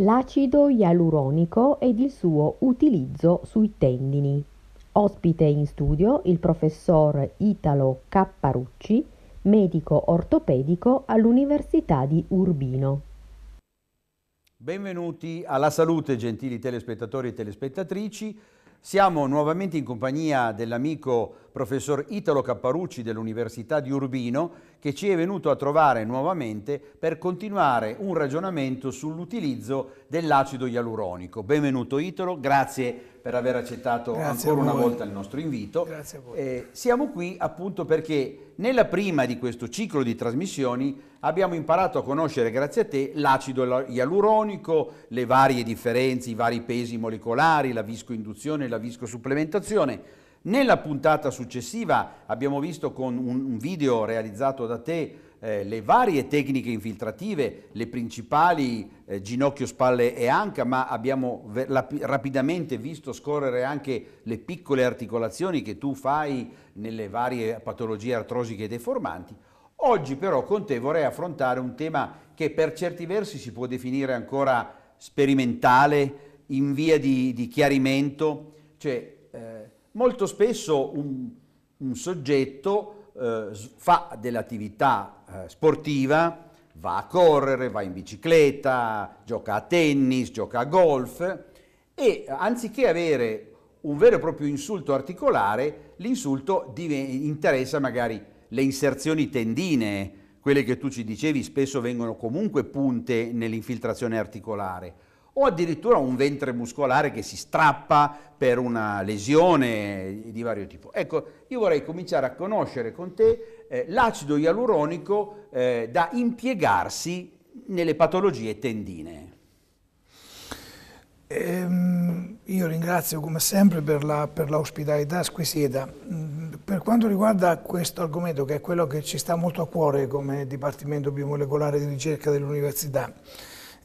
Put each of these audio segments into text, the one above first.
l'acido ialuronico ed il suo utilizzo sui tendini. Ospite in studio il professor Italo Capparucci, medico ortopedico all'Università di Urbino. Benvenuti alla salute gentili telespettatori e telespettatrici. Siamo nuovamente in compagnia dell'amico professor Italo Capparucci dell'Università di Urbino che ci è venuto a trovare nuovamente per continuare un ragionamento sull'utilizzo dell'acido ialuronico. Benvenuto Italo, grazie per aver accettato grazie ancora una volta il nostro invito. Grazie a voi. Eh, siamo qui appunto perché nella prima di questo ciclo di trasmissioni abbiamo imparato a conoscere, grazie a te, l'acido ialuronico, le varie differenze, i vari pesi molecolari, la viscoinduzione e la viscosupplementazione. Nella puntata successiva abbiamo visto con un video realizzato da te eh, le varie tecniche infiltrative, le principali eh, ginocchio, spalle e anca, ma abbiamo rapidamente visto scorrere anche le piccole articolazioni che tu fai nelle varie patologie artrosiche deformanti. Oggi però con te vorrei affrontare un tema che per certi versi si può definire ancora sperimentale, in via di, di chiarimento, cioè eh, Molto spesso un, un soggetto eh, fa dell'attività eh, sportiva, va a correre, va in bicicletta, gioca a tennis, gioca a golf e anziché avere un vero e proprio insulto articolare, l'insulto interessa magari le inserzioni tendinee, quelle che tu ci dicevi spesso vengono comunque punte nell'infiltrazione articolare o addirittura un ventre muscolare che si strappa per una lesione di vario tipo. Ecco, io vorrei cominciare a conoscere con te eh, l'acido ialuronico eh, da impiegarsi nelle patologie tendinee. Ehm, io ringrazio come sempre per, la, per l'ospitalità squisita. Mm, per quanto riguarda questo argomento, che è quello che ci sta molto a cuore come Dipartimento Biomolecolare di Ricerca dell'Università,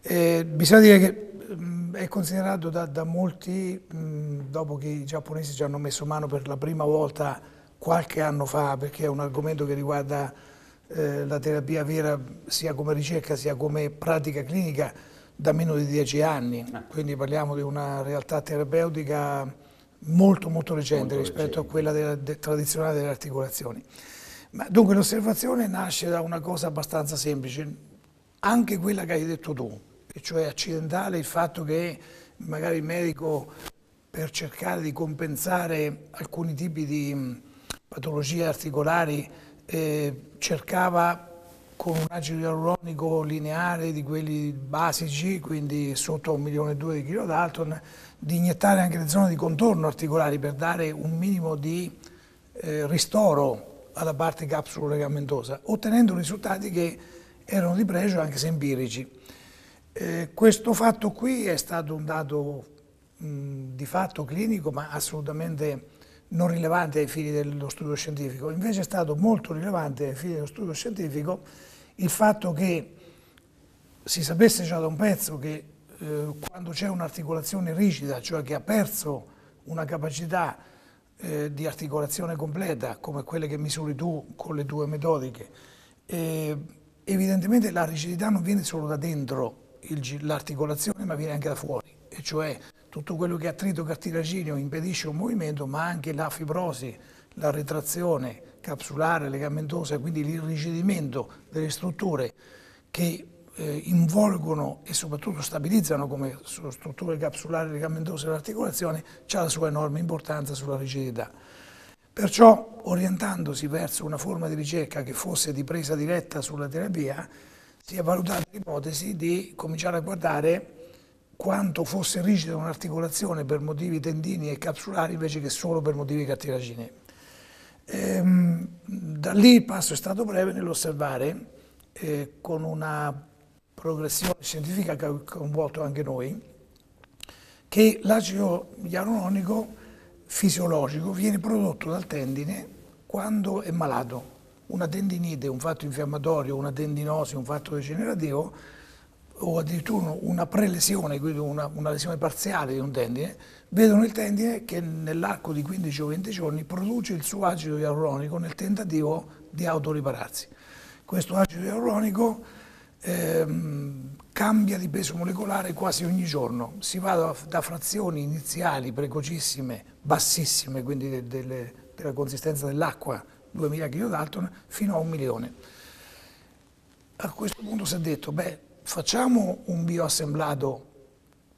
eh, bisogna dire che Mm, è considerato da, da molti, mh, mm, dopo che i giapponesi ci hanno messo mano per la prima volta qualche anno fa, perché è un argomento che riguarda eh, la terapia vera sia come ricerca sia come pratica clinica da meno di dieci anni, ah. quindi parliamo di una realtà terapeutica molto molto recente molto rispetto recente. a quella della, de, tradizionale delle articolazioni. Ma dunque l'osservazione nasce da una cosa abbastanza semplice, anche quella che hai detto tu, e cioè accidentale il fatto che magari il medico per cercare di compensare alcuni tipi di patologie articolari eh, cercava con un acido ialuronico lineare di quelli basici, quindi sotto un milione e due di kilodalton, di iniettare anche le zone di contorno articolari per dare un minimo di eh, ristoro alla parte capsulo-legamentosa, ottenendo risultati che erano di pregio anche se empirici. Eh, questo fatto qui è stato un dato mh, di fatto clinico, ma assolutamente non rilevante ai fini dello studio scientifico. Invece è stato molto rilevante ai fini dello studio scientifico il fatto che si sapesse già da un pezzo che eh, quando c'è un'articolazione rigida, cioè che ha perso una capacità eh, di articolazione completa, come quelle che misuri tu con le tue metodiche, eh, evidentemente la rigidità non viene solo da dentro l'articolazione ma viene anche da fuori, e cioè tutto quello che attrito cartilagineo impedisce un movimento, ma anche la fibrosi, la retrazione capsulare, legamentosa, quindi l'irrigidimento delle strutture che eh, involgono e soprattutto stabilizzano come strutture capsulari, legamentose l'articolazione, ha la sua enorme importanza sulla rigidità. Perciò, orientandosi verso una forma di ricerca che fosse di presa diretta sulla terapia, si è valutata l'ipotesi di cominciare a guardare quanto fosse rigida un'articolazione per motivi tendini e capsulari invece che solo per motivi cartilaginei. Ehm, da lì il passo è stato breve nell'osservare eh, con una progressione scientifica che ha coinvolto anche noi che l'acido ialuronico fisiologico viene prodotto dal tendine quando è malato una tendinite, un fatto infiammatorio, una tendinosi, un fatto degenerativo o addirittura una prelesione, quindi una, una lesione parziale di un tendine, vedono il tendine che nell'arco di 15 o 20 giorni produce il suo acido ialuronico nel tentativo di autoripararsi. Questo acido ialuronico ehm, cambia di peso molecolare quasi ogni giorno. Si va da, da frazioni iniziali precocissime, bassissime, quindi de, de, della consistenza dell'acqua, 2000 kg Dalton, fino a un milione. A questo punto si è detto, beh, facciamo un bioassemblato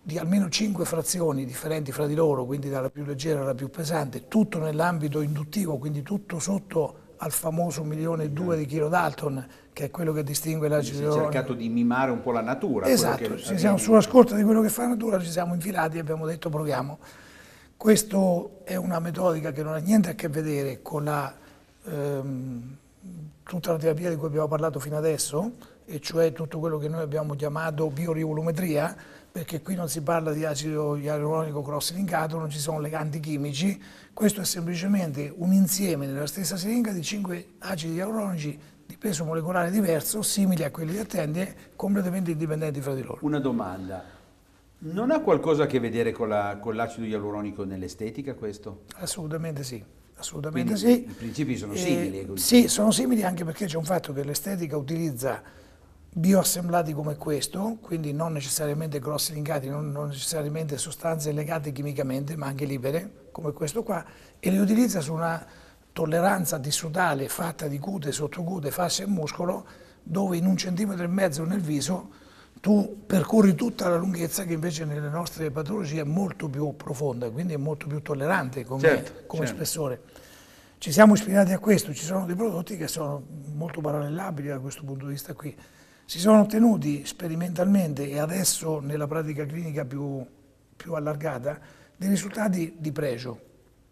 di almeno 5 frazioni differenti fra di loro, quindi dalla più leggera alla più pesante, tutto nell'ambito induttivo, quindi tutto sotto al famoso milione e due di kilo Dalton, che è quello che distingue l'acido ialuronico. Si è cercato di mimare un po' la natura. Esatto, ci siamo sulla scorta di quello che fa la natura, ci siamo infilati e abbiamo detto proviamo. Questa è una metodica che non ha niente a che vedere con la, ehm, tutta la terapia di cui abbiamo parlato fino adesso, e cioè tutto quello che noi abbiamo chiamato biorivolumetria, perché qui non si parla di acido ialuronico cross-linkato, non ci sono leganti chimici, questo è semplicemente un insieme nella stessa siringa di 5 acidi ialuronici di peso molecolare diverso, simili a quelli di attendie, completamente indipendenti fra di loro. Una domanda, non ha qualcosa a che vedere con, l'acido ialuronico nell'estetica questo? Assolutamente sì. Assolutamente Quindi sì. I principi sono simili. Eh, sì, sono simili anche perché c'è un fatto che l'estetica utilizza bioassemblati come questo, quindi non necessariamente cross linkati, non, non, necessariamente sostanze legate chimicamente, ma anche libere, come questo qua, e li utilizza su una tolleranza tissutale fatta di cute, sottocute, fascia e muscolo, dove in un centimetro e mezzo nel viso tu percorri tutta la lunghezza che invece nelle nostre patologie è molto più profonda, quindi è molto più tollerante come, certo, come certo. spessore. Ci siamo ispirati a questo, ci sono dei prodotti che sono molto parallelabili da questo punto di vista qui. Si sono ottenuti sperimentalmente e adesso nella pratica clinica più, più allargata dei risultati di pregio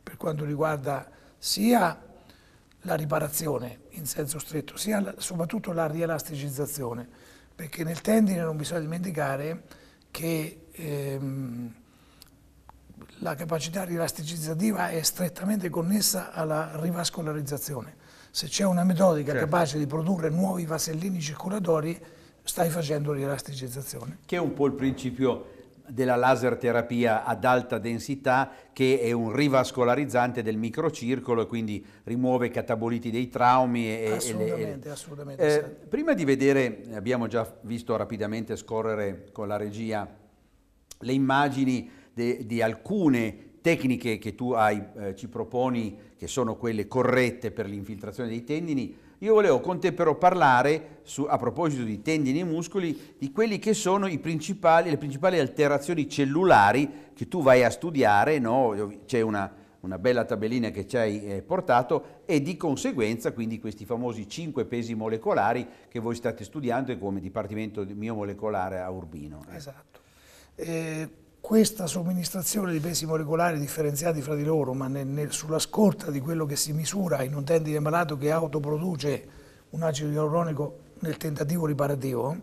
per quanto riguarda sia la riparazione in senso stretto, sia soprattutto la rielasticizzazione, perché nel tendine non bisogna dimenticare che ehm, la capacità rielasticizzativa è strettamente connessa alla rivascolarizzazione se c'è una metodica certo. capace di produrre nuovi vasellini circolatori, stai facendo l'elasticizzazione. Che è un po' il principio della laser terapia ad alta densità che è un rivascolarizzante del microcircolo e quindi rimuove i cataboliti dei traumi. E, assolutamente, e, assolutamente. Eh, sì. Prima di vedere, abbiamo già visto rapidamente scorrere con la regia le immagini de, di alcune tecniche che tu hai, eh, ci proponi, che sono quelle corrette per l'infiltrazione dei tendini, io volevo con te però parlare, su, a proposito di tendini e muscoli, di quelli che sono principali, le principali alterazioni cellulari che tu vai a studiare, no? c'è una, una, bella tabellina che ci hai eh, portato e di conseguenza quindi questi famosi cinque pesi molecolari che voi state studiando come Dipartimento Miomolecolare a Urbino. Esatto. Eh, questa somministrazione di pesi molecolari differenziati fra di loro, ma nel, nel, sulla scorta di quello che si misura in un tendine malato che autoproduce un acido ialuronico nel tentativo riparativo,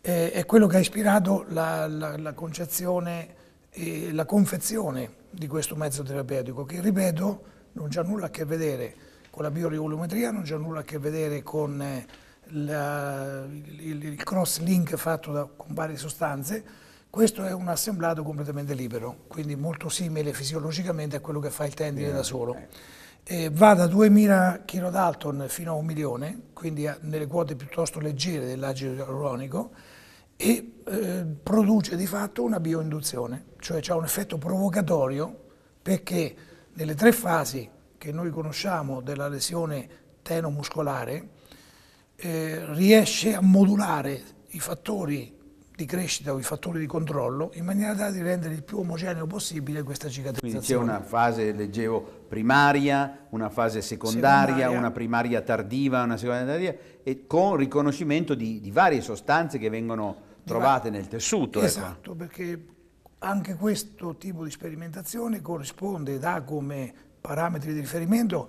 eh, è quello che ha ispirato la, la, la concezione e la confezione di questo mezzo terapeutico, che ripeto non c'ha nulla a che vedere con la biorivolumetria, non c'ha nulla a che vedere con eh, la, il, il cross-link fatto da, con varie sostanze, questo è un assemblato completamente libero, quindi molto simile fisiologicamente a quello che fa il tendine da solo. Eh, va da 2000 kg Dalton fino a un milione, quindi nelle quote piuttosto leggere dell'acido ialuronico, e eh, produce di fatto una bioinduzione, cioè ha un effetto provocatorio perché nelle tre fasi che noi conosciamo della lesione tenomuscolare eh, riesce a modulare i fattori di crescita o i fattori di controllo in maniera tale di rendere il più omogeneo possibile questa cicatrizzazione. Quindi c'è una fase, leggevo, primaria, una fase secondaria, secondaria. una primaria tardiva, una secondaria tardiva, e con riconoscimento di, di varie sostanze che vengono trovate nel tessuto. Ecco. Esatto, ecco. perché anche questo tipo di sperimentazione corrisponde, dà come parametri di riferimento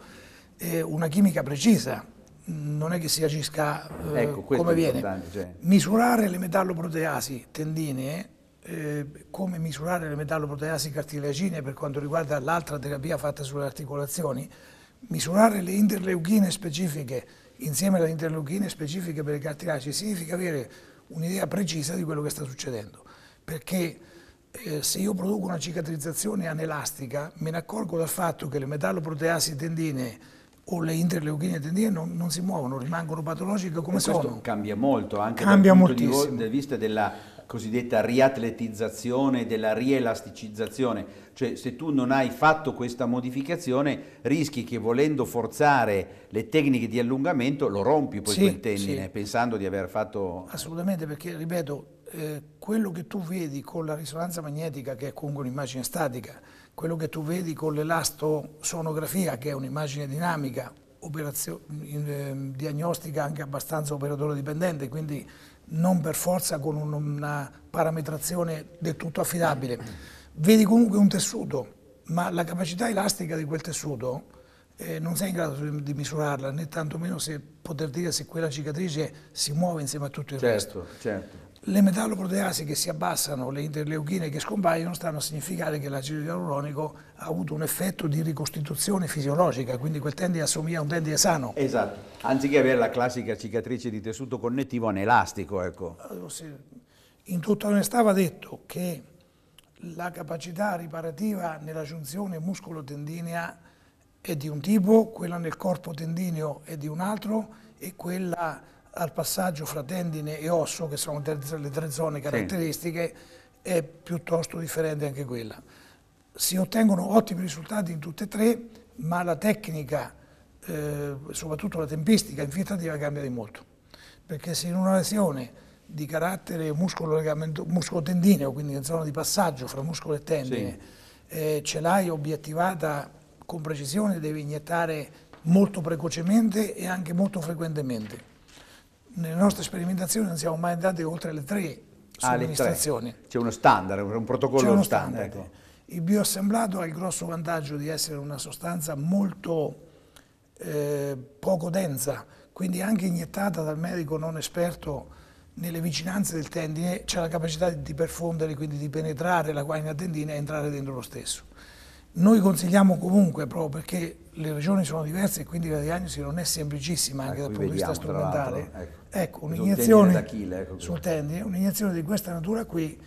eh, una chimica precisa, non è che si agisca eh, ecco, come viene. Cioè. Misurare le metalloproteasi tendinee, eh, come misurare le metalloproteasi cartilaginee per quanto riguarda l'altra terapia fatta sulle articolazioni, misurare le interleuchine specifiche insieme alle interleuchine specifiche per i cartilagi significa avere un'idea precisa di quello che sta succedendo. Perché eh, se io produco una cicatrizzazione anelastica, me ne accorgo dal fatto che le metalloproteasi tendinee o le interleuchine tendine non, non si muovono, rimangono patologiche come e questo sono. cambia molto anche Cambia dal punto moltissimo. di vista della cosiddetta riatletizzazione, della rielasticizzazione, cioè se tu non hai fatto questa modificazione rischi che volendo forzare le tecniche di allungamento lo rompi poi Sì, quel tendine sì. pensando di aver fatto... Assolutamente, perché ripeto, eh, quello che tu vedi con la risonanza magnetica, che è comunque un'immagine statica, quello che tu vedi con l'elastosonografia, che è un'immagine dinamica, ehm, diagnostica anche abbastanza operatore dipendente, quindi non per forza con un- una parametrazione del tutto affidabile. Vedi comunque un tessuto, ma la capacità elastica di quel tessuto eh, non sei in grado di misurarla, né tantomeno se poter dire se quella cicatrice si muove insieme a tutto il resto. Certo, certo. Le metalloproteasi che si abbassano, le interleuchine che scompaiono, stanno a significare che l'acido ialuronico ha avuto un effetto di ricostituzione fisiologica, quindi quel tendine assomiglia a un tendine sano. Esatto, anziché avere la classica cicatrice di tessuto connettivo anelastico, ecco. In tutta onestà va detto che la capacità riparativa nella giunzione muscolo-tendinea è di un tipo, quella nel corpo tendineo è di un altro e quella al passaggio fra tendine e osso, che sono le tre zone caratteristiche, è piuttosto differente anche quella. Si ottengono ottimi risultati in tutte e tre, ma la tecnica, eh, soprattutto la tempistica infiltrativa cambia di molto. Perché se in una lesione di carattere muscolo-tendineo, quindi in zona di passaggio fra muscolo e tendine, eh, ce l'hai obiettivata con precisione, devi iniettare molto precocemente e anche molto frequentemente. Nelle nostre sperimentazioni non siamo mai andati oltre le tre Ah, somministrazioni. C'è uno standard, un protocollo uno standard. standard. ecco. Il bioassemblato ha il grosso vantaggio di essere una sostanza molto eh, poco densa, quindi anche iniettata dal medico non esperto nelle vicinanze del tendine, c'è la capacità di perfondere, quindi di penetrare la guaina tendine e entrare dentro lo stesso. Noi consigliamo comunque, proprio perché le regioni sono diverse e quindi la diagnosi non è semplicissima anche Ecco, dal punto di vista strumentale. ecco. Ecco, un'iniezione ecco sul tendine, un'iniezione di questa natura qui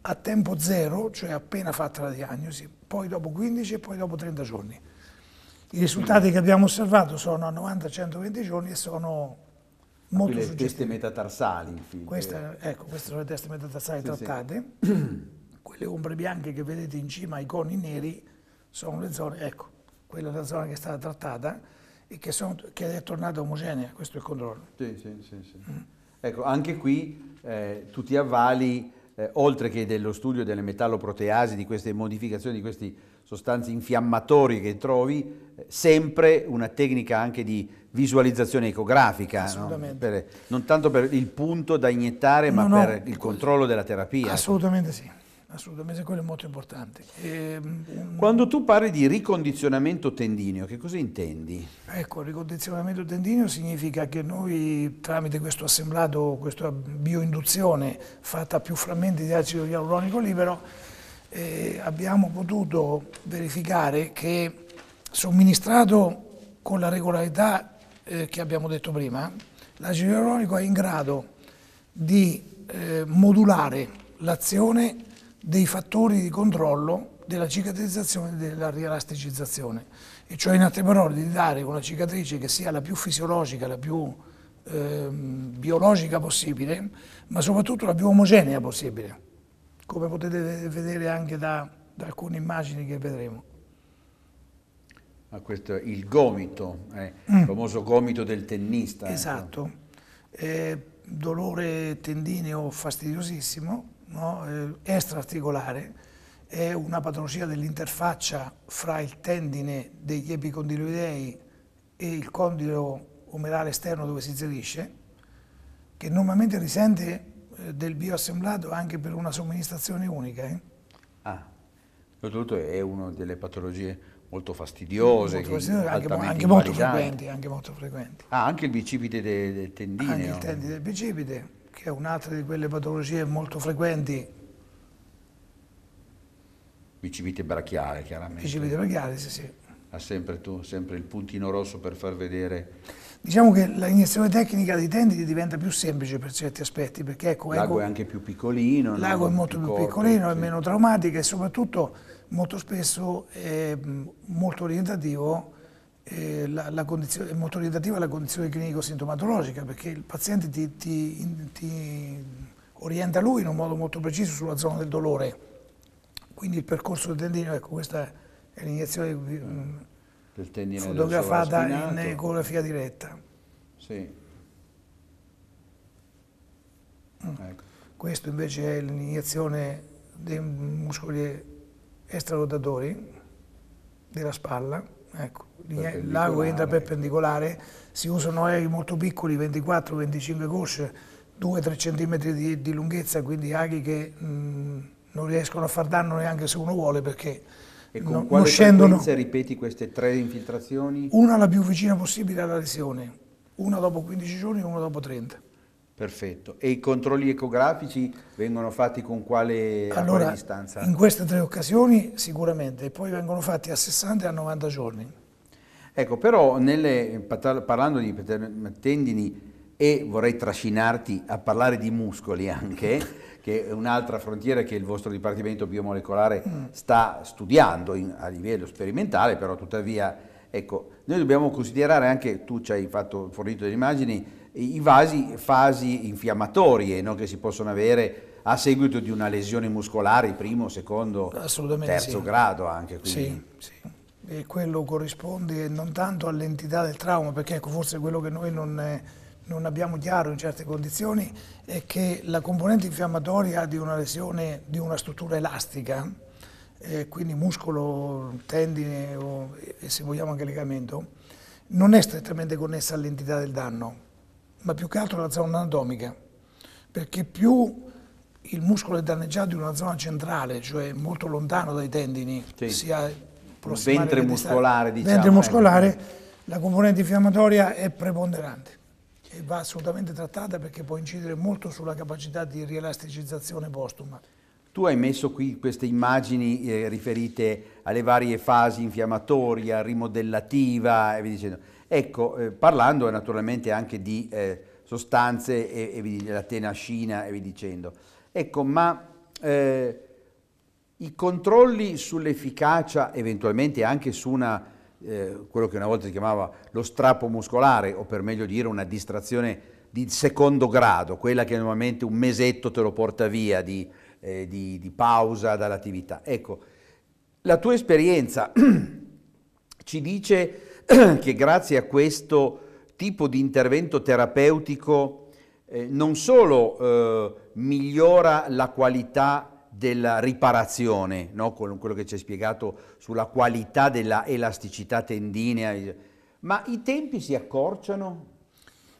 a tempo zero, cioè appena fatta la diagnosi, poi dopo 15 e poi dopo 30 giorni. I risultati che abbiamo osservato sono a 90-120 giorni e sono molto Qui le suggestivi. teste metatarsali, infine. Questa- ecco, queste sono le teste metatarsali Sì, sì. Quelle ombre bianche che vedete in cima ai coni neri sono le zone, ecco, quella è la zona che è stata trattata e che, sono- che è tornata omogenea, questo è il controllo. Sì, sì, sì, sì. Ecco, anche qui eh, tu ti avvali, eh, oltre che dello studio delle metalloproteasi, di queste modificazioni, di queste sostanze infiammatorie che trovi, eh, sempre una tecnica anche di visualizzazione ecografica, no? Assolutamente. Per- non tanto per il punto da iniettare, ma No, per il controllo della terapia. Assolutamente sì, assolutamente quello è molto importante. Ehm, Quando tu parli di ricondizionamento tendineo, che cosa intendi? Ecco, ricondizionamento tendineo significa che noi tramite questo assemblato, questa bioinduzione fatta a più frammenti di acido ialuronico libero, eh, abbiamo potuto verificare che somministrato con la regolarità eh, che abbiamo detto prima, l'acido ialuronico è in grado di eh, modulare l'azione dei fattori di controllo della cicatrizzazione e della rielasticizzazione, e cioè in altre parole di dare una cicatrice che sia la più fisiologica, la più ehm, biologica possibile, ma soprattutto la più omogenea possibile, come potete vedere anche da, da alcune immagini che vedremo. Ah, questo è il gomito, eh, il famoso gomito del tennista. ecco. Mm. Esatto, Eh, dolore tendineo fastidiosissimo, no? Eh, extraarticolare, è una patologia dell'interfaccia fra il tendine degli epicondiloidei e il condilo umerale esterno dove si inserisce, che normalmente risente eh, del bioassemblato anche per una somministrazione unica. eh. Ah, soprattutto è una delle patologie molto fastidiose, Molto che- fastidiose, anche, anche molto frequenti, anche molto frequenti. Ah, anche il bicipite del de tendineo. Anche il tendine del bicipite, che è un'altra di quelle patologie molto frequenti Bicipite brachiale, chiaramente. Bicipite brachiali, sì, sì. Ha sempre tu, sempre il puntino rosso per far vedere. Diciamo che l'iniezione tecnica dei tendini diventa più semplice per certi aspetti, perché ecco, L'ago ecco, è anche più piccolino. no? l'ago è molto più corto, piccolino, è sì. meno traumatica e soprattutto molto spesso è mh, molto orientativo eh, la, la condizione, è molto orientativa alla condizione clinico-sintomatologica perché il paziente ti, ti, ti, orienta lui in un modo molto preciso sulla zona del dolore. Quindi il percorso del tendine, ecco questa è l'iniezione del tendine fotografata in ecografia diretta. Sì. Mm. Ecco. Questo invece è l'iniezione dei muscoli extrarotatori della spalla. Ecco, l'ago entra perpendicolare, si usano aghi molto piccoli, 24-25 cosce, 2-3 cm di, di, lunghezza, quindi aghi che mh, non riescono a far danno neanche se uno vuole perché e con no, quale non scendono. ripeti queste tre infiltrazioni? Una la più vicina possibile alla lesione, una dopo 15 giorni e una dopo 30. Perfetto. E i controlli ecografici vengono fatti con quale, allora, quale distanza? In queste tre occasioni sicuramente, e poi vengono fatti a 60 e a 90 giorni. Ecco, però nelle, parlando di tendini e vorrei trascinarti a parlare di muscoli anche, che è un'altra frontiera che il vostro Dipartimento Biomolecolare mm. sta studiando in, a livello sperimentale, però tuttavia, ecco, noi dobbiamo considerare anche, tu ci hai fatto, fornito delle immagini, i vasi, fasi infiammatorie no, che si possono avere a seguito di una lesione muscolare, primo, secondo, terzo sì. grado anche. Quindi. Sì, sì. E quello corrisponde non tanto all'entità del trauma, perché ecco, forse quello che noi non, non, abbiamo chiaro in certe condizioni è che la componente infiammatoria di una lesione di una struttura elastica, eh, quindi muscolo, tendine o, e se vogliamo anche legamento, non è strettamente connessa all'entità del danno ma più che altro la zona anatomica, perché più il muscolo è danneggiato in una zona centrale, cioè molto lontano dai tendini, sì. sia ventre muscolare, diciamo. Ventre muscolare, la componente infiammatoria è preponderante e va assolutamente trattata perché può incidere molto sulla capacità di rielasticizzazione postuma. Tu hai messo qui queste immagini eh, riferite alle varie fasi infiammatoria, rimodellativa e via dicendo. Ecco, eh, parlando naturalmente anche di eh, sostanze e, e la tenascina e via dicendo. Ecco, ma eh, i controlli sull'efficacia, eventualmente anche su una, eh, quello che una volta si chiamava lo strappo muscolare, o per meglio dire una distrazione di secondo grado, quella che normalmente un mesetto te lo porta via di, eh, di, di pausa dall'attività. Ecco, la tua esperienza ci dice che grazie a questo tipo di intervento terapeutico eh, non solo eh, migliora la qualità della riparazione, no? con quello che ci hai spiegato sulla qualità della elasticità tendinea, ma i tempi si accorciano?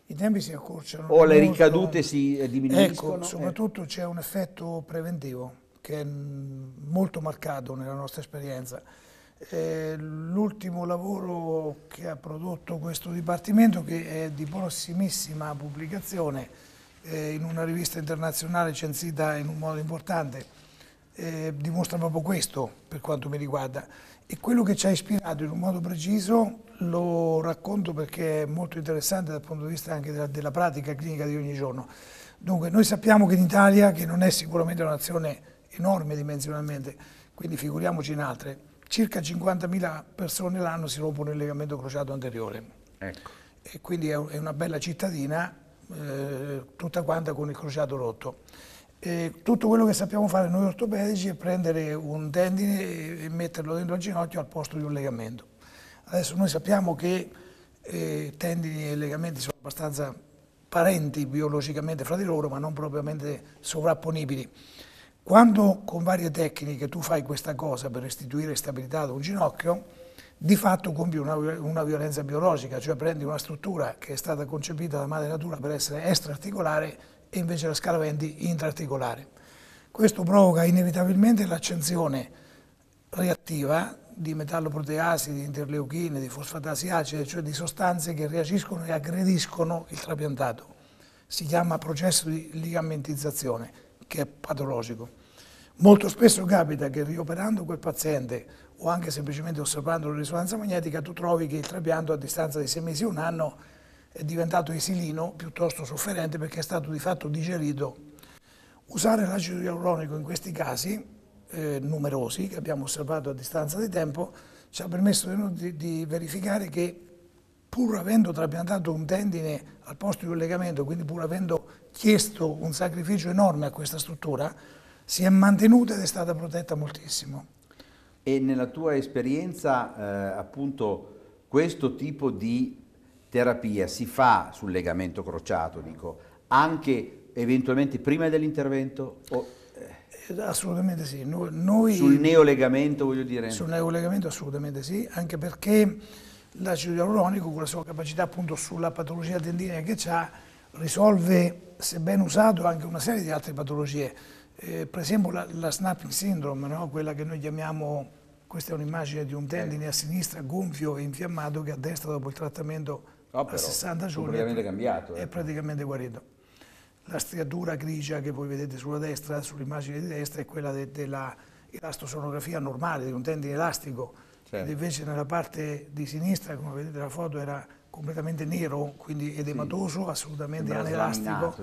I tempi si accorciano. O le ricadute si eh, diminuiscono? Ecco, soprattutto c'è un effetto preventivo che è molto marcato nella nostra esperienza. Eh, l'ultimo lavoro che ha prodotto questo Dipartimento, che è di prossimissima pubblicazione eh, in una rivista internazionale censita in un modo importante, eh, dimostra proprio questo per quanto mi riguarda. E quello che ci ha ispirato in un modo preciso lo racconto perché è molto interessante dal punto di vista anche della, della pratica clinica di ogni giorno. Dunque, noi sappiamo che in Italia, che non è sicuramente una nazione enorme dimensionalmente, quindi figuriamoci in altre, circa 50.000 persone l'anno si rompono il legamento crociato anteriore. Ecco. E quindi è una bella cittadina, eh, tutta quanta con il crociato rotto. E tutto quello che sappiamo fare noi ortopedici è prendere un tendine e metterlo dentro al ginocchio al posto di un legamento. Adesso noi sappiamo che eh, tendini e legamenti sono abbastanza parenti biologicamente fra di loro, ma non propriamente sovrapponibili. Quando con varie tecniche tu fai questa cosa per restituire stabilità ad un ginocchio, di fatto compi una, una, violenza biologica, cioè prendi una struttura che è stata concepita da madre natura per essere extraarticolare e invece la scalavendi intraarticolare. Questo provoca inevitabilmente l'accensione reattiva di metalloproteasi, di interleuchine, di fosfatasi acide, cioè di sostanze che reagiscono e aggrediscono il trapiantato. Si chiama processo di ligamentizzazione, che è patologico. Molto spesso capita che rioperando quel paziente o anche semplicemente osservando la risonanza magnetica tu trovi che il trapianto a distanza di sei mesi o un anno è diventato esilino piuttosto sofferente perché è stato di fatto digerito. Usare l'acido ialuronico in questi casi, eh, numerosi, che abbiamo osservato a distanza di tempo, ci ha permesso di, di verificare che pur avendo trapiantato un tendine al posto di un legamento, quindi pur avendo chiesto un sacrificio enorme a questa struttura, si è mantenuta ed è stata protetta moltissimo. E nella tua esperienza, eh, appunto, questo tipo di terapia si fa sul legamento crociato, dico, anche eventualmente prima dell'intervento? Eh, assolutamente sì. Noi, sul neolegamento, voglio dire? Sul neolegamento assolutamente sì, anche perché l'acido ialuronico, con la sua capacità appunto sulla patologia tendinea che ha, risolve, se ben usato, anche una serie di altre patologie. Eh, per esempio la, la snapping syndrome, no? quella che noi chiamiamo, questa è un'immagine di un tendine a sinistra gonfio e infiammato che a destra dopo il trattamento oh, a 60 giorni è, cambiato, è ecco. praticamente guarito. La striatura grigia che voi vedete sulla destra, sull'immagine di destra, è quella de, della elastosonografia normale di un tendine elastico, certo. invece nella parte di sinistra, come vedete nella foto, era completamente nero, quindi edematoso, sì. assolutamente anelastico,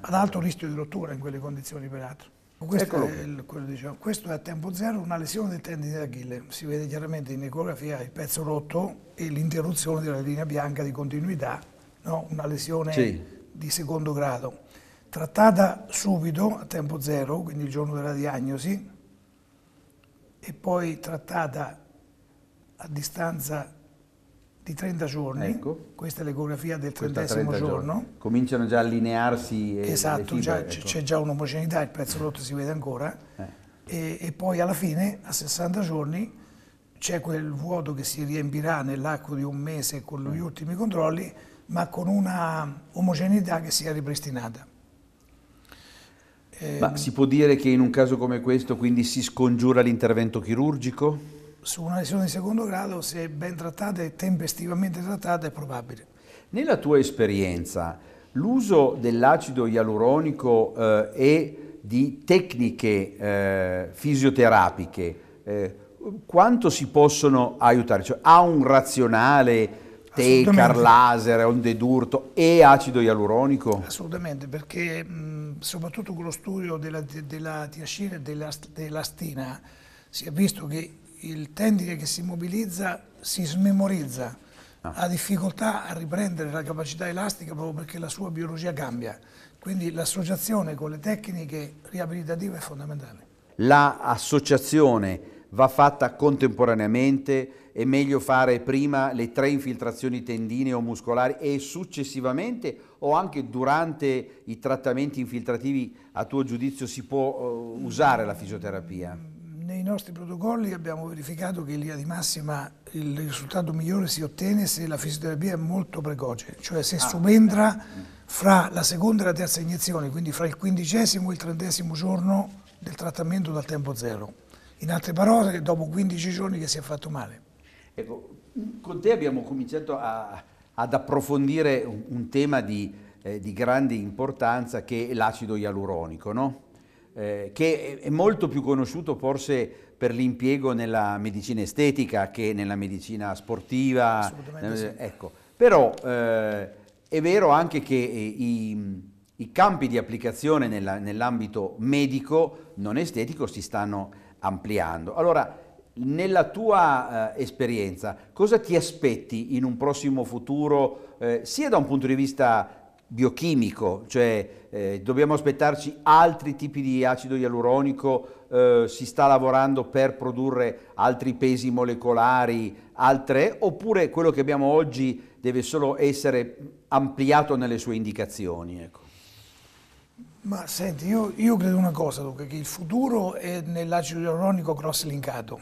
ad alto rischio di rottura in quelle condizioni peraltro. Questo è, il, diciamo, questo è, a tempo zero una lesione del tendine d'Achille, si vede chiaramente in ecografia il pezzo rotto e l'interruzione della linea bianca di continuità, no? una lesione sì. di secondo grado. Trattata subito, a tempo zero, quindi il giorno della diagnosi, e poi trattata a distanza di 30 giorni, ecco. questa è l'ecografia del trentesimo giorno. Giorni. Cominciano già a allinearsi. Esatto, ecco. c'è già un'omogeneità, il pezzo rotto si vede ancora, eh. e, e, poi alla fine, a 60 giorni, c'è quel vuoto che si riempirà nell'arco di un mese con gli eh. ultimi controlli, ma con una omogeneità che sia ripristinata. Ma si può dire che in un caso come questo quindi si scongiura l'intervento chirurgico? Su una lesione di secondo grado, se ben trattata e tempestivamente trattata, è probabile. Nella tua esperienza, l'uso dell'acido ialuronico eh, e di tecniche eh, fisioterapiche, eh, quanto si possono aiutare? Cioè, ha un razionale Tecar, laser, onde d'urto e acido ialuronico? Assolutamente, perché mh, soprattutto con lo studio della, della tiacina e dell'elastina si è visto che il tendine che si mobilizza si smemorizza, ah. ha difficoltà a riprendere la capacità elastica proprio perché la sua biologia cambia. Quindi l'associazione con le tecniche riabilitative è fondamentale. L'associazione va fatta contemporaneamente, è meglio fare prima le tre infiltrazioni tendine o muscolari e successivamente o anche durante i trattamenti infiltrativi a tuo giudizio si può uh, usare la fisioterapia? Nei nostri protocolli abbiamo verificato che in linea di massima il risultato migliore si ottiene se la fisioterapia è molto precoce, cioè se ah. subentra fra la seconda e la terza iniezione, quindi fra il quindicesimo e il trentesimo giorno del trattamento dal tempo zero. In altre parole, dopo 15 giorni che si è fatto male. Ecco, con te abbiamo cominciato a, ad approfondire un, un tema di, eh, di, grande importanza che è l'acido ialuronico, no? Eh, che è molto più conosciuto forse per l'impiego nella medicina estetica che nella medicina sportiva. Assolutamente sì. Ecco. Però eh, è vero anche che eh, i, i campi di applicazione nell'ambito medico non estetico si stanno ampliando. Allora, nella tua eh, esperienza, cosa ti aspetti in un prossimo futuro, eh, sia da un punto di vista biochimico, cioè eh, dobbiamo aspettarci altri tipi di acido ialuronico, eh, si sta lavorando per produrre altri pesi molecolari, altre, oppure quello che abbiamo oggi deve solo essere ampliato nelle sue indicazioni? Ecco. Ma senti, io, io credo una cosa, Luca, che il futuro è nell'acido ialuronico cross-linkato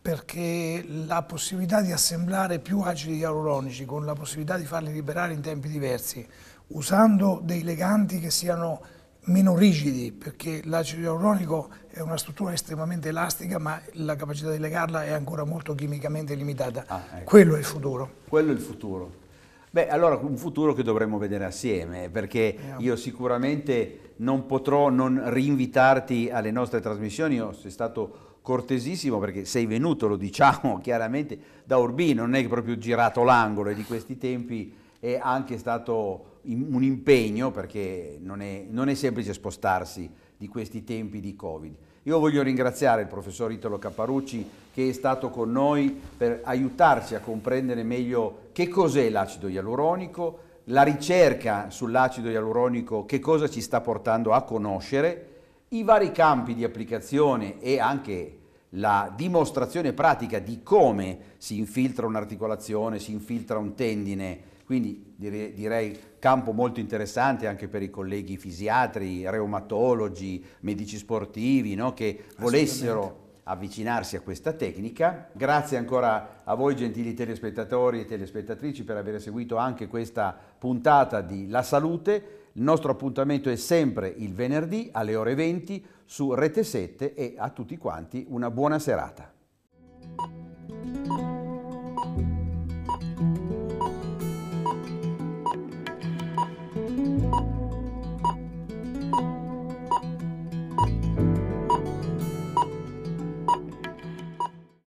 perché la possibilità di assemblare più acidi ialuronici con la possibilità di farli liberare in tempi diversi usando dei leganti che siano meno rigidi, perché l'acido ialuronico è una struttura estremamente elastica, ma la capacità di legarla è ancora molto chimicamente limitata. Ah, ecco. Quello è il futuro. Quello è il futuro. Beh, allora un futuro che dovremmo vedere assieme, perché io sicuramente non potrò non rinvitarti alle nostre trasmissioni, io sei stato cortesissimo perché sei venuto, lo diciamo chiaramente, da Urbino, non è proprio girato l'angolo e di questi tempi è anche stato un impegno perché non è, non è semplice spostarsi di questi tempi di Covid. Io voglio ringraziare il professor Italo Capparucci che è stato con noi per aiutarci a comprendere meglio che cos'è l'acido ialuronico, la ricerca sull'acido ialuronico che cosa ci sta portando a conoscere, i vari campi di applicazione e anche la dimostrazione pratica di come si infiltra un'articolazione, si infiltra un tendine, quindi direi campo molto interessante anche per i colleghi fisiatri, reumatologi, medici sportivi no? che volessero avvicinarsi a questa tecnica. Grazie ancora a voi gentili telespettatori e telespettatrici per aver seguito anche questa puntata di La Salute. Il nostro appuntamento è sempre il venerdì alle ore 20 su Rete 7 e a tutti quanti una buona serata.